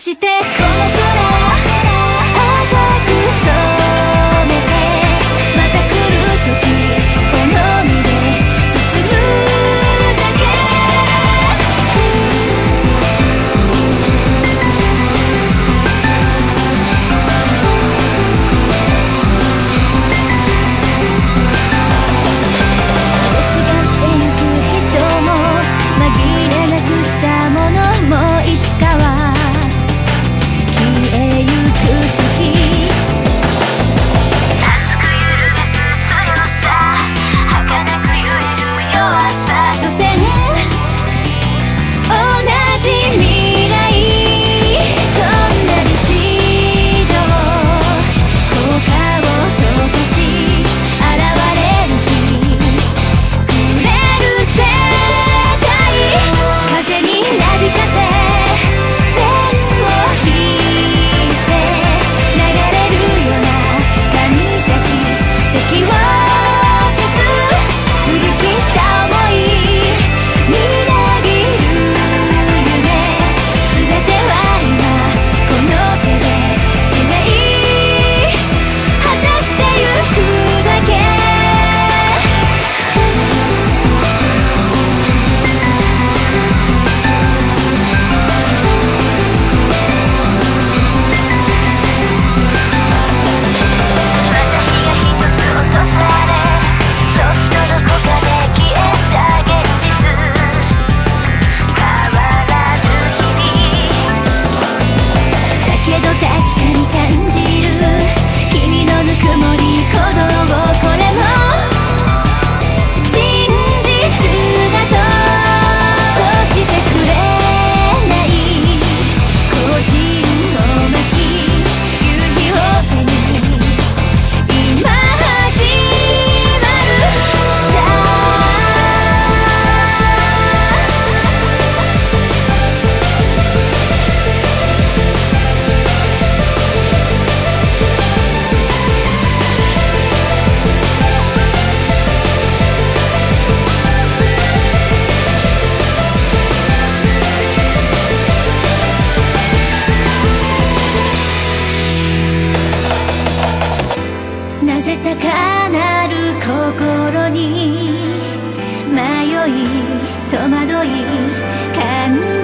して看